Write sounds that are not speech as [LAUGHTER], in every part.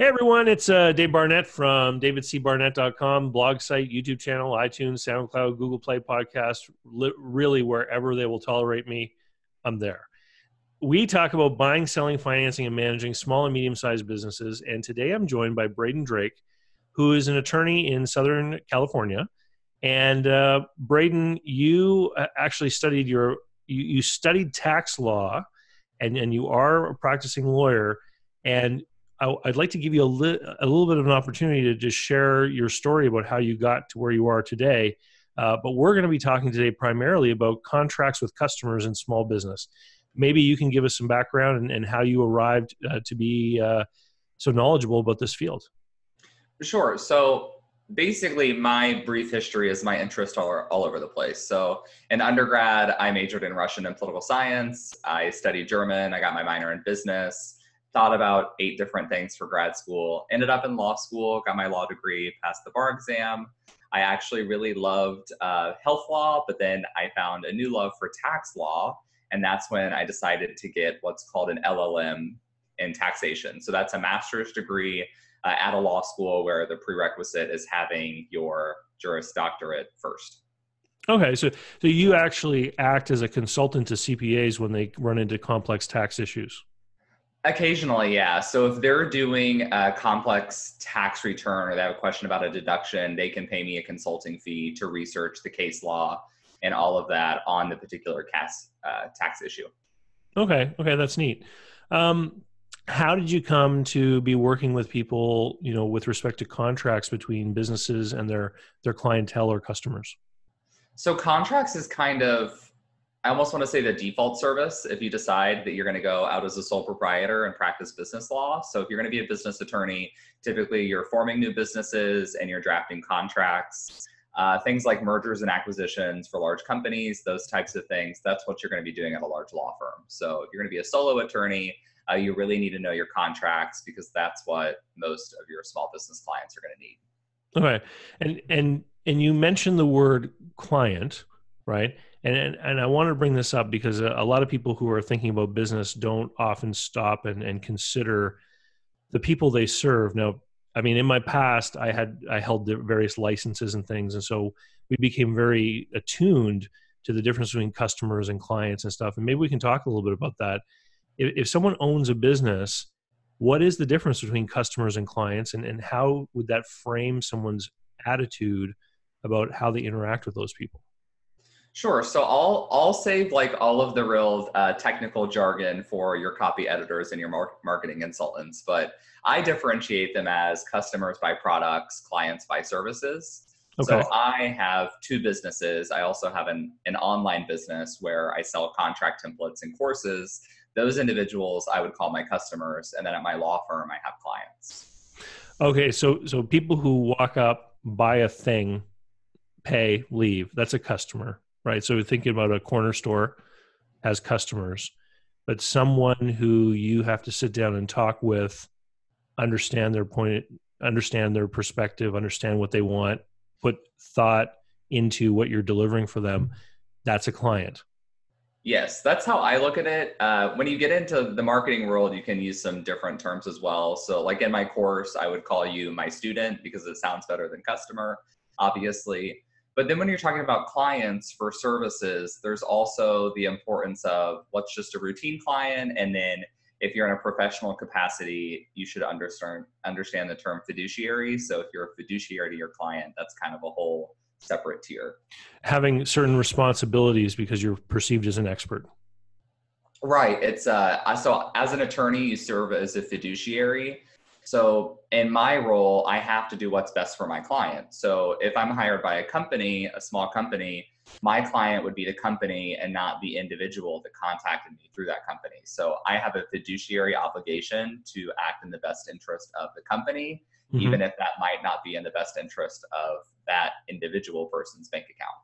Hey everyone, it's uh, Dave Barnett from davidcbarnett.com, blog site, YouTube channel, iTunes, SoundCloud, Google Play podcast, li- really wherever they will tolerate me, I'm there. We talk about buying, selling, financing, and managing small and medium sized businesses. And today I'm joined by Braden Drake, who is an attorney in Southern California. And uh, Braden, you uh, actually studied your you, you studied tax law, and and you are a practicing lawyer. And I, would like to give you a, li- a little bit of an opportunity to just share your story about how you got to where you are today. Uh, but we're going to be talking today primarily about contracts with customers in small business. Maybe you can give us some background and, and how you arrived uh, to be uh, so knowledgeable about this field. Sure. So basically, my brief history is my interest all, all over the place. So in undergrad, I majored in Russian and political science. I studied German. I got my minor in business thought about eight different things for grad school, ended up in law school, got my law degree, passed the bar exam. I actually really loved uh, health law, but then I found a new love for tax law. And that's when I decided to get what's called an LLM in taxation. So that's a master's degree uh, at a law school where the prerequisite is having your Juris Doctorate first. Okay, so so you actually act as a consultant to CPAs when they run into complex tax issues. Occasionally, yeah. So if they're doing a complex tax return or they have a question about a deduction, they can pay me a consulting fee to research the case law and all of that on the particular cast, uh, tax issue. Okay, okay, that's neat. Um, how did you come to be working with people, you know, with respect to contracts between businesses and their their clientele or customers? So contracts is kind of I almost want to say the default service if you decide that you're going to go out as a sole proprietor and practice business law. So if you're going to be a business attorney, typically you're forming new businesses and you're drafting contracts. Uh, things like mergers and acquisitions for large companies, those types of things, that's what you're going to be doing at a large law firm. So if you're going to be a solo attorney, uh, you really need to know your contracts because that's what most of your small business clients are going to need. Okay. And and and you mentioned the word client, right? And and, and I want to bring this up because a, a, lot of people who are thinking about business don't often stop and, and consider the people they serve. Now, I mean, in my past, I had I held the various licenses and things, and so we became very attuned to the difference between customers and clients and stuff. And maybe we can talk a little bit about that. If, if someone owns a business, what is the difference between customers and clients, and, and how would that frame someone's attitude about how they interact with those people? Sure. So I'll I'll save like all of the real uh, technical jargon for your copy editors and your mar- marketing consultants, but I differentiate them as customers by products, clients by services. Okay. So I have two businesses. I also have an, an online business where I sell contract templates and courses. Those individuals I would call my customers, and then at my law firm I have clients. Okay, so so people who walk up, buy a thing, pay, leave. That's a customer right? So thinking about a corner store has customers, but someone who you have to sit down and talk with, understand their point, understand their perspective, understand what they want, put thought into what you're delivering for them. That's a client. Yes, that's how I look at it. Uh, when you get into the marketing world, you can use some different terms as well. So, like in my course, I would call you my student because it sounds better than customer, obviously. But then when you're talking about clients for services, there's also the importance of what's just a routine client. And then if you're in a professional capacity, you should understand understand the term fiduciary. So if you're a fiduciary to your client, that's kind of a whole separate tier. Having certain responsibilities because you're perceived as an expert. Right. It's uh so as an attorney, you serve as a fiduciary. So in my role, I have to do what's best for my client. So if I'm hired by a company, a small company, my client would be the company and not the individual that contacted me through that company. So I have a fiduciary obligation to act in the best interest of the company, mm-hmm. even if that might not be in the best interest of that individual person's bank account.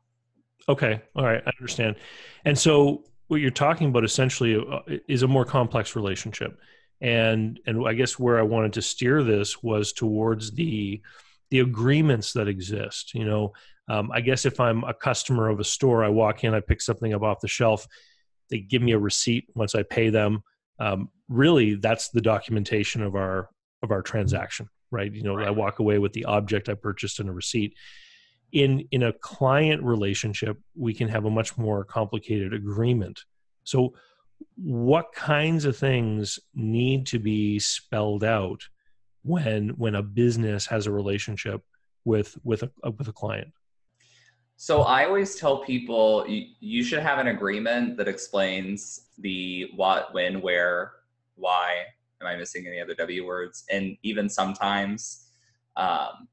Okay. All right. I understand. And so what you're talking about essentially uh, is a more complex relationship and and i guess where i wanted to steer this was towards the the agreements that exist you know um, i guess if i'm a customer of a store i walk in i pick something up off the shelf they give me a receipt once i pay them um, really that's the documentation of our of our transaction, right? You know, right. I walk away with the object I purchased and a receipt. In in a client relationship, we can have a much more complicated agreement. So, what kinds of things need to be spelled out when when a business has a relationship with with a with a client? So I always tell people you, you should have an agreement that explains the what, when, where, why. Am I missing any other W words? And even sometimes, um,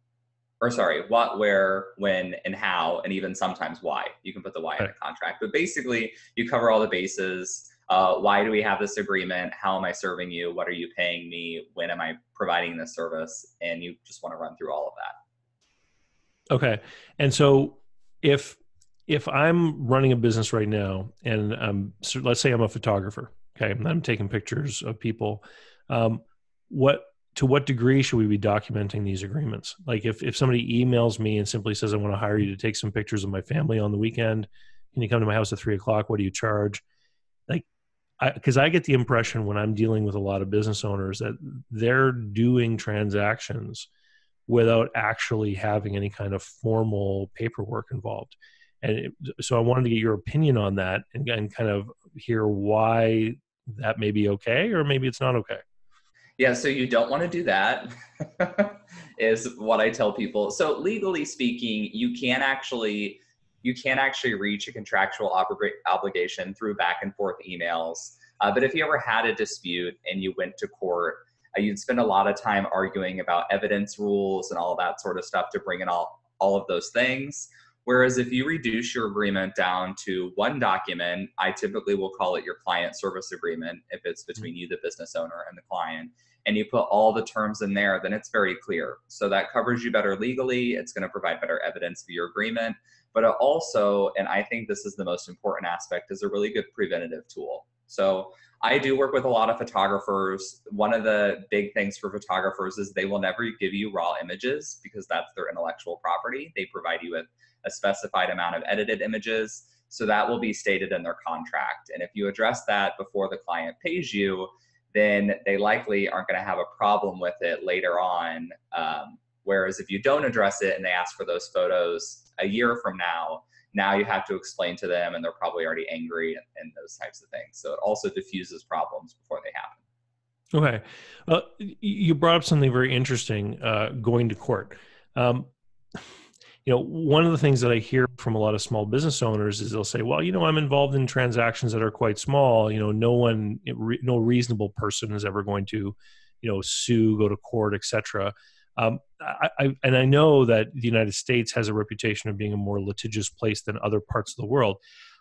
or sorry, what, where, when, and how, and even sometimes why. You can put the why in the contract. But basically, you cover all the bases. Uh, why do we have this agreement? How am I serving you? What are you paying me? When am I providing this service? And you just want to run through all of that. Okay. And so if if I'm running a business right now, and um, so let's say I'm a photographer, okay, and I'm taking pictures of people, um, what to what degree should we be documenting these agreements? Like if if somebody emails me and simply says, "I want to hire you to take some pictures of my family on the weekend," can you come to my house at three o'clock? What do you charge? Because I, I get the impression when I'm dealing with a lot of business owners that they're doing transactions without actually having any kind of formal paperwork involved. And it, so I wanted to get your opinion on that and, and kind of hear why that may be okay or maybe it's not okay. Yeah, so you don't want to do that, [LAUGHS] is what I tell people. So legally speaking, you can actually you can't actually reach a contractual obligation through back and forth emails. Uh, but if you ever had a dispute and you went to court, uh, you'd spend a lot of time arguing about evidence rules and all that sort of stuff to bring in all, all of those things. Whereas if you reduce your agreement down to one document, I typically will call it your client service agreement if it's mm-hmm. between you, the business owner, and the client, and you put all the terms in there, then it's very clear. So that covers you better legally. It's going to provide better evidence of your agreement. But also, and I think this is the most important aspect, is a really good preventative tool. So I do work with a lot of photographers. One of the big things for photographers is they will never give you raw images because that's their intellectual property. They provide you with a specified amount of edited images. So that will be stated in their contract. And if you address that before the client pays you, then they likely aren't going to have a problem with it later on. Um, whereas if you don't address it and they ask for those photos a year from now, now you have to explain to them and they're probably already angry and, and those types of things. So it also diffuses problems before they happen. Okay. Uh, you brought up something very interesting uh, going to court. Um, you know one of the things that i hear from a lot of small business owners is they'll say well you know i'm involved in transactions that are quite small. You know no one no reasonable person is ever going to you know sue go to court etc um, I, I, and I know that the United States has a reputation of being a more litigious place than other parts of the world.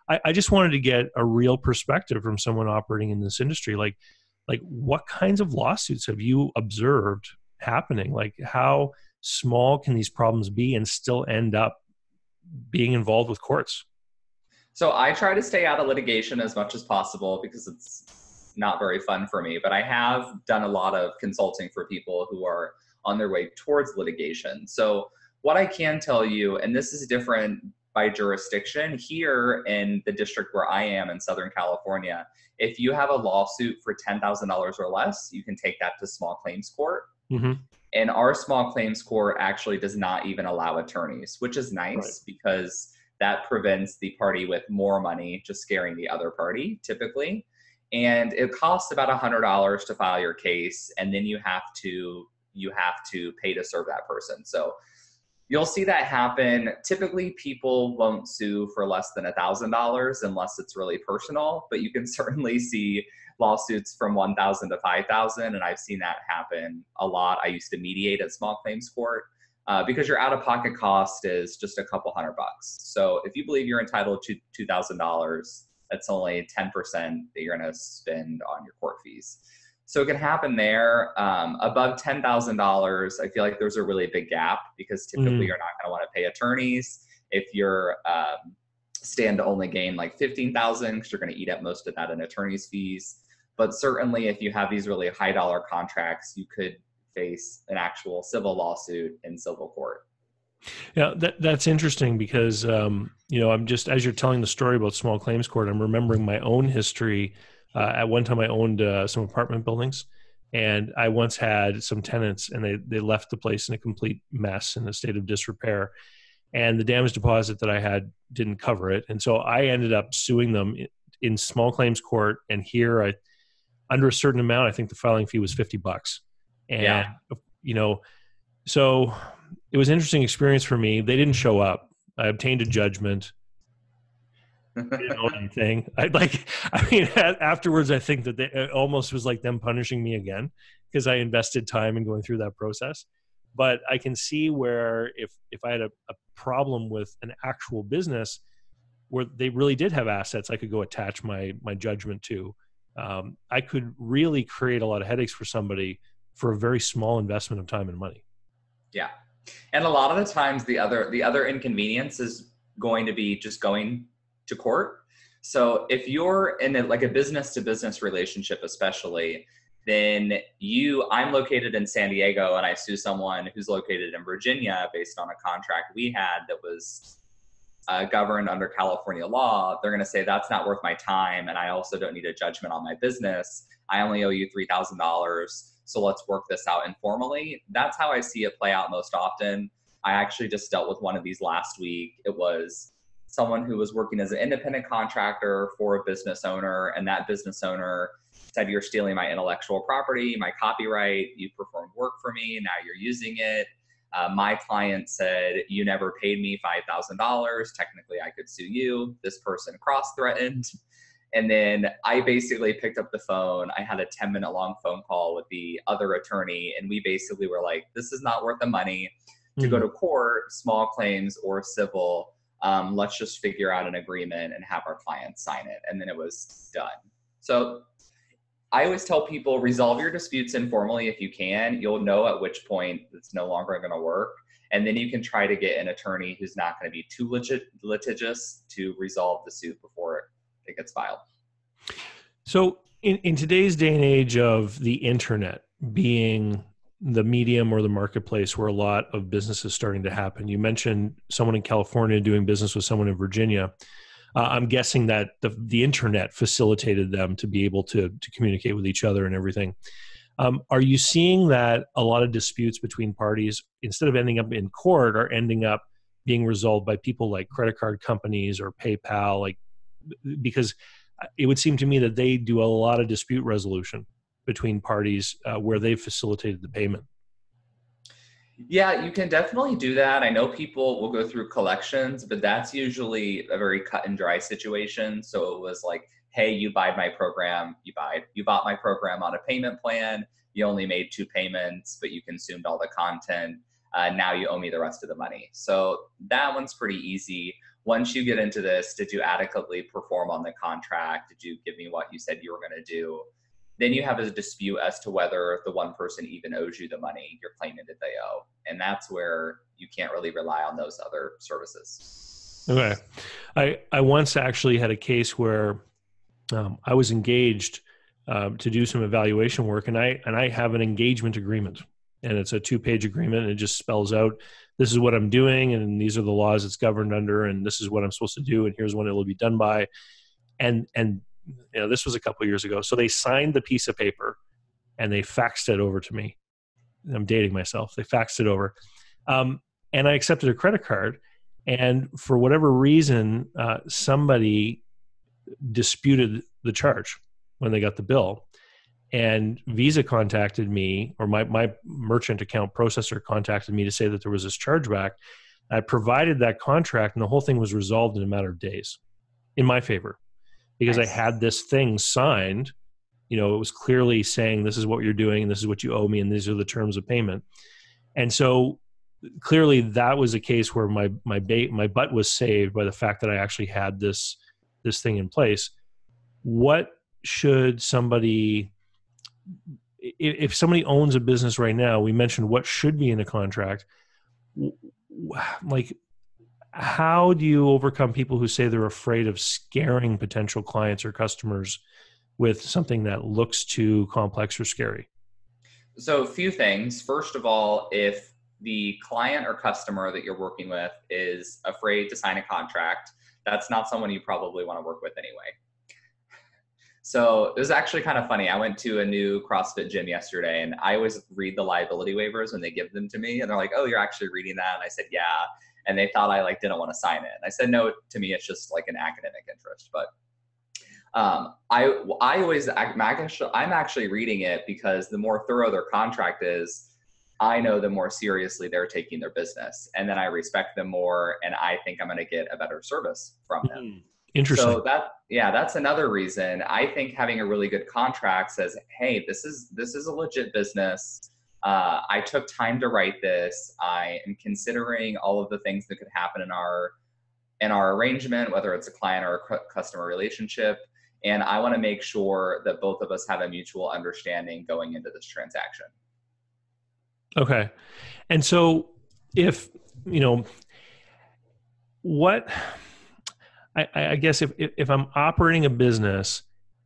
I, I just wanted to get a real perspective from someone operating in this industry. Like, like what kinds of lawsuits have you observed happening? Like, how small can these problems be and still end up being involved with courts? So I try to stay out of litigation as much as possible because it's not very fun for me. But I have done a lot of consulting for people who are on their way towards litigation. So, what I can tell you, and this is different by jurisdiction, here in the district where I am in Southern California, if you have a lawsuit for $10,000 or less, you can take that to small claims court. Mm-hmm. And our small claims court actually does not even allow attorneys, which is nice right. because that prevents the party with more money just scaring the other party typically. And it costs about $100 to file your case. And then you have to you have to pay to serve that person. So you'll see that happen. Typically, people won't sue for less than a thousand dollars unless it's really personal, but you can [LAUGHS] certainly see lawsuits from 1000 to 5000 and i've seen that happen a lot i used to mediate at small claims court uh, because your out-of-pocket cost is just a couple hundred bucks so if you believe you're entitled to $2000 that's only 10% that you're going to spend on your court fees so it can happen there. Um, above ten thousand dollars, I feel like there's a really big gap because typically mm. you're not going to want to pay attorneys if you're um, stand to only gain like fifteen thousand because you're going to eat up most of that in attorney's fees. But certainly, if you have these really high dollar contracts, you could face an actual civil lawsuit in civil court. Yeah, that, that's interesting because um, you know I'm just as you're telling the story about small claims court, I'm remembering my own history uh, at one time, I owned uh, some apartment buildings, And I once had some tenants, and they they left the place in a complete mess, in a state of disrepair, and the damage deposit that I had didn't cover it, and so I ended up suing them in small claims court. And here, I under a certain amount, I think the filing fee was fifty bucks, and yeah. you know, so it was an interesting experience for me. They didn't show up. I obtained a judgment. I didn't know [LAUGHS] anything. I like. I mean, afterwards, I think that they, it almost was like them punishing me again because I invested time in going through that process. But I can see where if if I had a, a problem with an actual business where they really did have assets, I could go attach my my judgment to. Um, I could really create a lot of headaches for somebody for a very small investment of time and money. Yeah, and a lot of the times the other the other inconvenience is going to be just going to court. So if you're in a, like a business to business relationship, especially, then you, I'm located in San Diego and I sue someone who's located in Virginia based on a contract we had that was uh, governed under California law. They're going to say that's not worth my time. And I also don't need a judgment on my business. I only owe you $3,000. So let's work this out informally. That's how I see it play out most often. I actually just dealt with one of these last week. It was someone who was working as an independent contractor for a business owner, and that business owner said, You're stealing my intellectual property, my copyright, you performed work for me, now you're using it. Uh, my client said, You never paid me $5,000. Technically, I could sue you. This person cross threatened. And then I basically picked up the phone. I had a 10 minute long phone call with the other attorney, and we basically were like, This is not worth the money to mm-hmm. go to court, small claims or civil um, let's just figure out an agreement and have our clients sign it. And then it was done. So I always tell people resolve your disputes informally if you can. You'll know at which point it's no longer going to work. And then you can try to get an attorney who's not going to be too litigious to resolve the suit before it gets filed. So, in, in today's day and age of the internet being the medium or the marketplace where a lot of business is starting to happen. You mentioned someone in California doing business with someone in Virginia. Uh, I'm guessing that the, the internet facilitated them to be able to, to communicate with each other and everything. Um, are you seeing that a lot of disputes between parties, instead of ending up in court, are ending up being resolved by people like credit card companies or PayPal? Like, because it would seem to me that they do a lot of dispute resolution between parties uh, where they've facilitated the payment. Yeah, you can definitely do that. I know people will go through collections, but that's usually a very cut and dry situation. So it was like, hey, you buy my program, you buy you bought my program on a payment plan. You only made two payments, but you consumed all the content. Uh, now you owe me the rest of the money. So that one's pretty easy. Once you get into this, did you adequately perform on the contract? Did you give me what you said you were going to do? Then you have a dispute as to whether the one person even owes you the money you're claiming that they owe. And that's where you can't really rely on those other services. Okay. I, I once actually had a case where um, I was engaged uh, to do some evaluation work and I, and I have an engagement agreement and it's a two page agreement and it just spells out this is what I'm doing and these are the laws it's governed under and this is what I'm supposed to do and here's when it will be done by. And, and you know this was a couple years ago. So they signed the piece of paper and they faxed it over to me. I'm dating myself. They faxed it over. Um, and i accepted a credit card. And for whatever reason uh, somebody disputed the charge when they got the bill. And visa contacted me or my, my merchant account processor contacted me to say that there was this chargeback. I provided that contract and the whole thing was resolved in a matter of days in my favor because nice. I had this thing signed. You know, it was clearly saying this is what you're doing, and this is what you owe me, and these are the terms of payment. And so clearly that was a case where my my bait my butt was saved by the fact that I actually had this this thing in place. What should somebody if somebody owns a business right now, we mentioned what should be in a contract. Like how do you overcome people who say they're afraid of scaring potential clients or customers with something that looks too complex or scary? So, a few things. First of all, if the client or customer that you're working with is afraid to sign a contract, that's not someone you probably want to work with anyway. So it was actually kind of funny. I went to a new CrossFit gym yesterday, and I always read the liability waivers when they give them to me, and they're like, "Oh, you're actually reading that?" And I said, "Yeah." And they thought I like didn't want to sign it. And I said, "No, to me, it's just like an academic interest." But um, I I always I'm actually, I'm actually reading it because the more thorough their contract is, I know the more seriously they're taking their business, and then I respect them more, and I think I'm going to get a better service from them. Mm. Interesting. So that yeah, that's another reason. I think having a really good contract says, "Hey, this is this is a legit business. Uh, I took time to write this. I am considering all of the things that could happen in our in our arrangement, whether it's a client or a customer relationship, and I want to make sure that both of us have a mutual understanding going into this transaction." Okay, and so if you know what I, I guess if, if I'm operating a business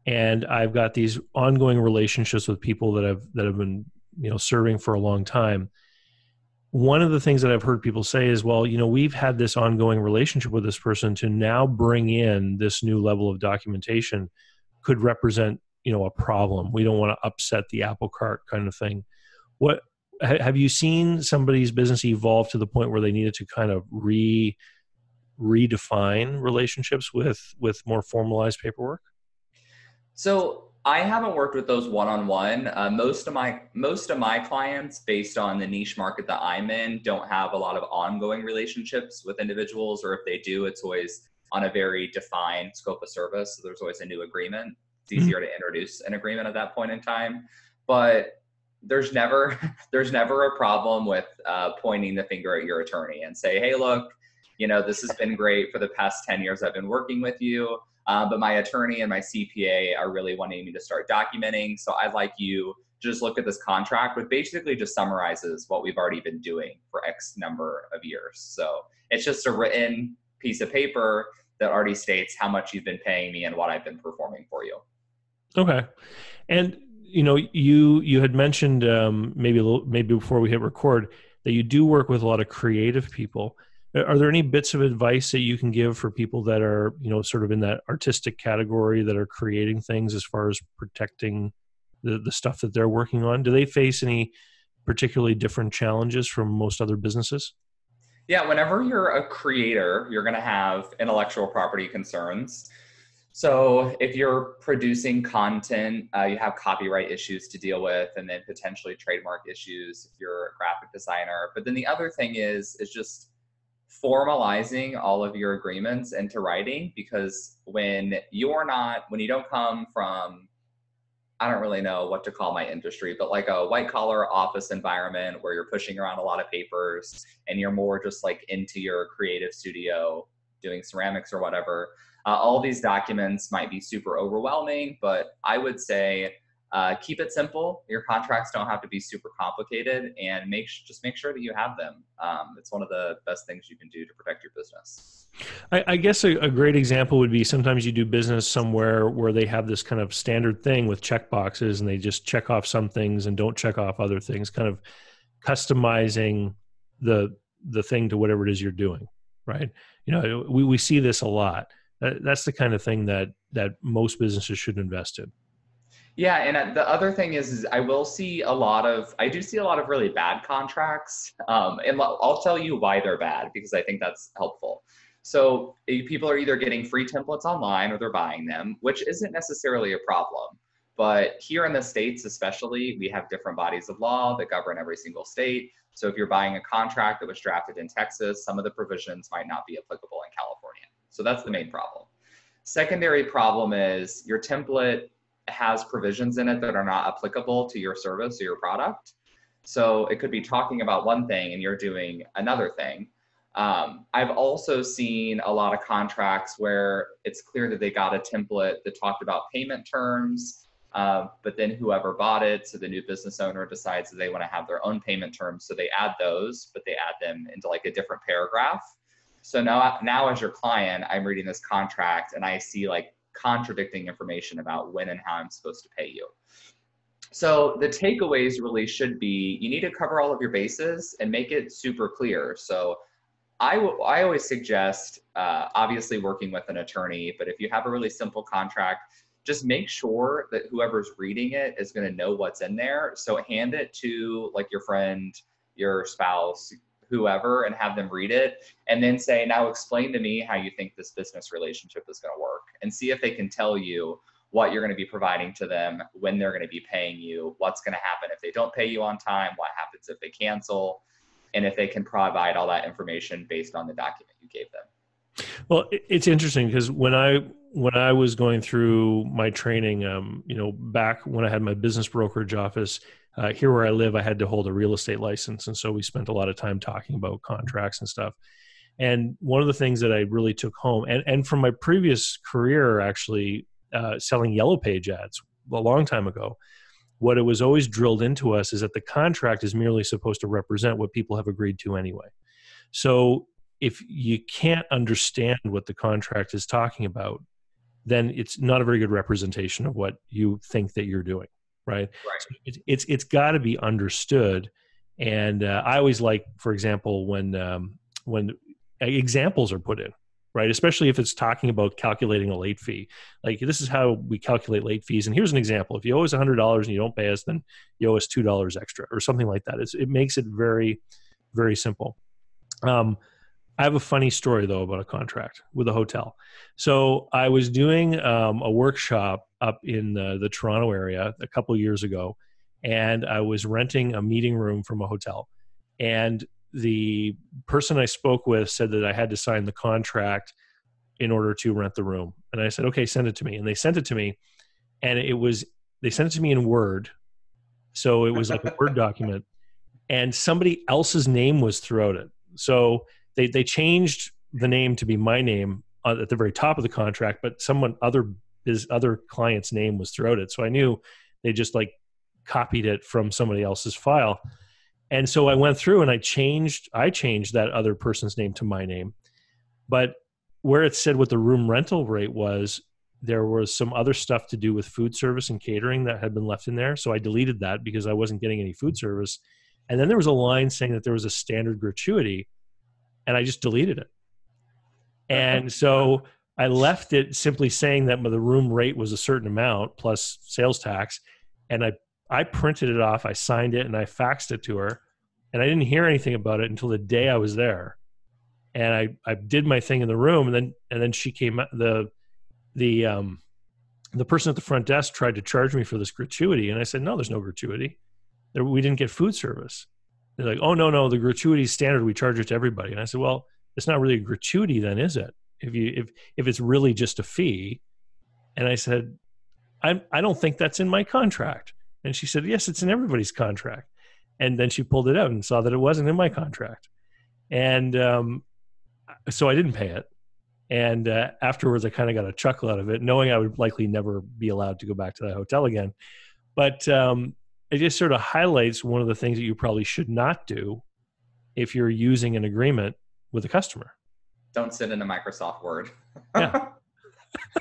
and I've got these ongoing relationships with people that have that have been you know serving for a long time, one of the things that I've heard people say is, well, you know, we've had this ongoing relationship with this person to now bring in this new level of documentation could represent you know a problem. We don't want to upset the apple cart kind of thing. What have you seen somebody's business evolve to the point where they needed to kind of re redefine relationships with with more formalized paperwork? So I haven't worked with those one-on-one. Uh, most of my most of my clients, based on the niche market that I'm in, don't have a lot of ongoing relationships with individuals, or if they do, it's always on a very defined scope of service. So there's always a new agreement. It's mm-hmm. easier mm-hmm. to introduce an agreement at that point in time, but there's never [LAUGHS] there's never a problem with uh, pointing the finger at your attorney and say, hey, look, you know, this has been great for the past 10 years I've been working with you. Uh, but my attorney and my CPA are really wanting me to start documenting. So I'd like you to just look at this contract, which basically just summarizes what we've already been doing for X number of years. So it's just a written piece of paper that already states how much you've been paying me and what I've been performing for you. Okay. And you know, you you had mentioned um, maybe a little, maybe before we hit record that you do work with a lot of creative people. Are there any bits of advice that you can give for people that are, you know, sort of in that artistic category that are creating things as far as protecting the, the stuff that they're working on? Do they face any particularly different challenges from most other businesses? Yeah, whenever you're a creator, you're going to have intellectual property concerns. So if you're producing content, uh, you have copyright issues to deal with, and then potentially trademark issues if you're a graphic designer. But then the other thing is is just formalizing all of your agreements into writing because when you're not when you don't come from I don't really know what to call my industry, but like a white collar office environment where you're pushing around a lot of papers and you're more just like into your creative studio doing ceramics or whatever. Uh, all these documents might be super overwhelming, but I would say uh, keep it simple. Your contracts don't have to be super complicated, and make just make sure that you have them. Um, it's one of the best things you can do to protect your business. I, I guess a, a, great example would be sometimes you do business somewhere where they have this kind of standard thing with check boxes, and they just check off some things and don't check off other things. Kind of customizing the the thing to whatever it is you're doing, right? You know, we we see this a lot. That's the kind of thing that that most businesses should invest in. Yeah, and uh, the other thing is, is I will see a lot of, I do see a lot of really bad contracts, um, and I'll tell you why they're bad because I think that's helpful. So people are either getting free templates online or they're buying them, which isn't necessarily a problem. But here in the states, especially, we have different bodies of law that govern every single state. So if you're buying a contract that was drafted in Texas, some of the provisions might not be applicable in California. So that's the main problem. Secondary problem is your template has provisions in it that are not applicable to your service or your product. So it could be talking about one thing and you're doing another thing. Um, I've also seen a lot of contracts where it's clear that they got a template that talked about payment terms, uh, but then whoever bought it, so the new business owner decides that they want to have their own payment terms, so they add those, but they add them into like a different paragraph. So now, now as your client, I'm reading this contract and I see like contradicting information about when and how I'm supposed to pay you. So the takeaways really should be you need to cover all of your bases and make it super clear. So I, I always suggest, uh, obviously, working with an attorney, but if you have a really simple contract, just make sure that whoever's reading it is going to know what's in there. So hand it to like your friend, your spouse, whoever, and have them read it. And then say, now explain to me how you think this business relationship is going to work and see if they can tell you what you're going to be providing to them, when they're going to be paying you, what's going to happen if they don't pay you on time, what happens if they cancel, and if they can provide all that information based on the document you gave them. Well, it's interesting because when I when I was going through my training, um, you know, back when I had my business brokerage office uh, here where I live, I had to hold a real estate license, and so we spent a lot of time talking about contracts and stuff. And one of the things that I really took home, and and from my previous career, actually uh, selling yellow page ads a long time ago, what it was always drilled into us is that the contract is merely supposed to represent what people have agreed to anyway. So if you can't understand what the contract is talking about, then it's not a very good representation of what you think that you're doing, right? Right. So it, it's it's got to be understood. And uh, I always like, for example, when um, when examples are put in, right? Especially if it's talking about calculating a late fee. Like this is how we calculate late fees. And here's an example: if you owe us hundred dollars and you don't pay us, then you owe us two dollars extra, or something like that. It's, it makes it very, very simple. Um, I have a funny story though about a contract with a hotel. So I was doing um, a workshop up in the, the Toronto area a couple years ago, and I was renting a meeting room from a hotel. And the person I spoke with said that I had to sign the contract in order to rent the room. And I said, okay, send it to me. And they sent it to me, and it was they sent it to me in Word, so it was like a Word [LAUGHS] document, and somebody else's name was throughout it. So they they changed the name to be my name uh, at the very top of the contract, but someone other his other client's name was throughout it. So I knew they just like copied it from somebody else's file. And so I went through and I changed I changed that other person's name to my name. But where it said what the room rental rate was, there was some other stuff to do with food service and catering that had been left in there. So I deleted that because I wasn't getting any food service. And then there was a line saying that there was a standard gratuity and I just deleted it. And so I left it simply saying that the room rate was a certain amount plus sales tax. And I, I printed it off, I signed it, and I faxed it to her. And I didn't hear anything about it until the day I was there. And I, I did my thing in the room, and then and then she came the the um the person at the front desk tried to charge me for this gratuity, and I said no, there's no gratuity. There, we didn't get food service. They're like, oh no, no, the gratuity standard, we charge it to everybody. And I said, well, it's not really a gratuity then, is it? If you if if it's really just a fee. And I said, I I don't think that's in my contract. And she said, Yes, it's in everybody's contract. And then she pulled it out and saw that it wasn't in my contract. And um, so I didn't pay it. And uh, afterwards, I kind of got a chuckle out of it, knowing I would likely never be allowed to go back to that hotel again. But um, it just sort of highlights one of the things that you probably should not do if you're using an agreement with a customer. Don't send in a Microsoft Word. Yeah. [LAUGHS]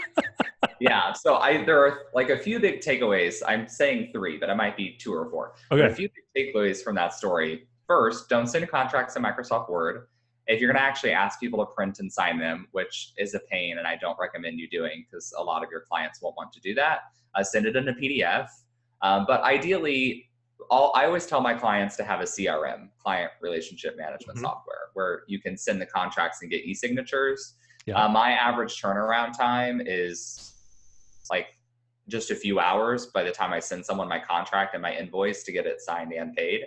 [LAUGHS] yeah. So I there are like a few big takeaways. I'm saying three, but it might be two or four. Okay. But a few big takeaways from that story. First, don't send contracts in Microsoft Word. If you're going to actually ask people to print and sign them, which is a pain, and I don't recommend you doing because a lot of your clients won't want to do that, uh, send it in a PDF um, but ideally, all, I always tell my clients to have a CRM, client relationship management mm-hmm. software, where you can send the contracts and get e-signatures. Yeah. Uh, my average turnaround time is like just a few hours by the time I send someone my contract and my invoice to get it signed and paid.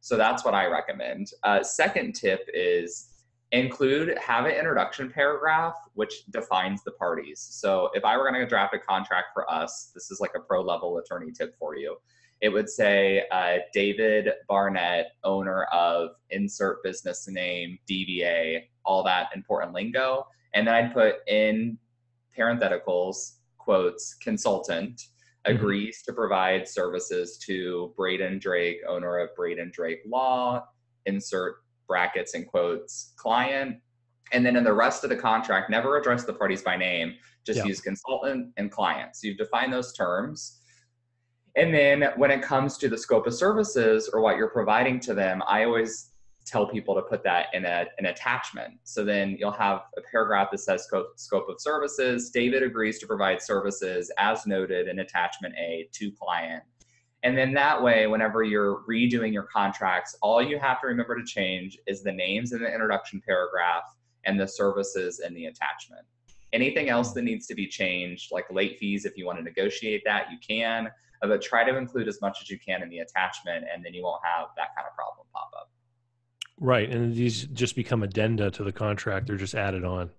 So that's what I recommend. Uh, second tip is include have an introduction paragraph which defines the parties. So if i were going to draft a contract for us this is like a pro level attorney tip for you. It would say uh, david barnett owner of insert business name dba all that important lingo. And then i'd put in parentheticals quotes consultant mm-hmm. agrees to provide services to braden drake owner of braden drake law insert brackets and quotes client and then in the rest of the contract never address the parties by name just yeah. use consultant and client so you've defined those terms and then when it comes to the scope of services or what you're providing to them i always tell people to put that in a, an attachment. So then you'll have a paragraph that says scope, scope of services. David agrees to provide services as noted in attachment A to client. And then that way, whenever you're redoing your contracts, all you have to remember to change is the names in the introduction paragraph and the services in the attachment. Anything else that needs to be changed, like late fees, if you want to negotiate that, you can. But try to include as much as you can in the attachment, and then you won't have that kind of problem pop up. Right. And these just become addenda to the contract, they're just added on.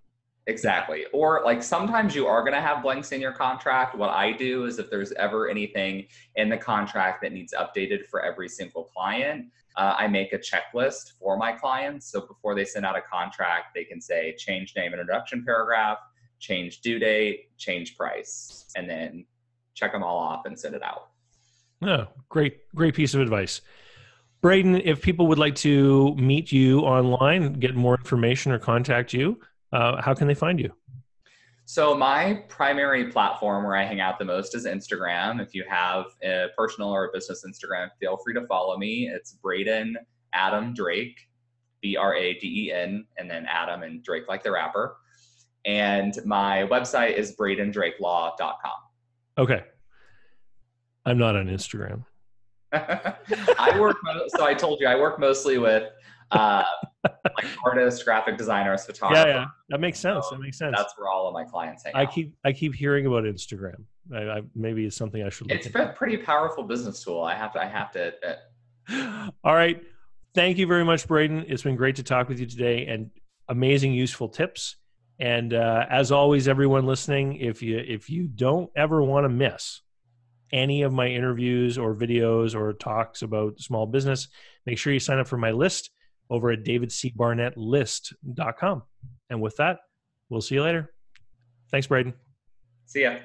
Exactly. Or like sometimes you are going to have blanks in your contract. What I do is if there's ever anything in the contract that needs updated for every single client, uh, I make a checklist for my clients. So before they send out a contract, they can say change name introduction paragraph, change due date, change price, and then check them all off and send it out. Oh, great, great piece of advice. Braden, if people would like to meet you online, get more information, or contact you, uh, how can they find you? So my primary platform where I hang out the most is Instagram. If you have a personal or a business Instagram, feel free to follow me. It's Braden Adam Drake, B R A D E N, and then Adam and Drake like the rapper. And my website is bradendrakelaw.com. Okay. I'm not on Instagram. [LAUGHS] I work, so I told you, I work mostly with uh, like artists, graphic designers, photographers. Yeah, yeah, that makes sense. So that makes sense. That's where all of my clients hang I out. keep I keep hearing about Instagram. I, I, maybe it's something I should look It's into. a pretty powerful business tool. I have to. I have to admit. All right. Thank you very much, Braden. It's been great to talk with you today and amazing, useful tips. And uh, as always, everyone listening, if you if you don't ever want to miss any of my interviews or videos or talks about small business, make sure you sign up for my list over at davidcbarnettlist.com. And with that, we'll see you later. Thanks, Braden. See ya.